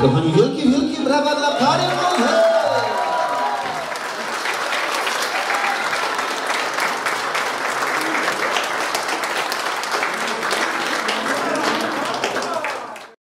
Kochani, wielkie, wielkie brawa dla pary!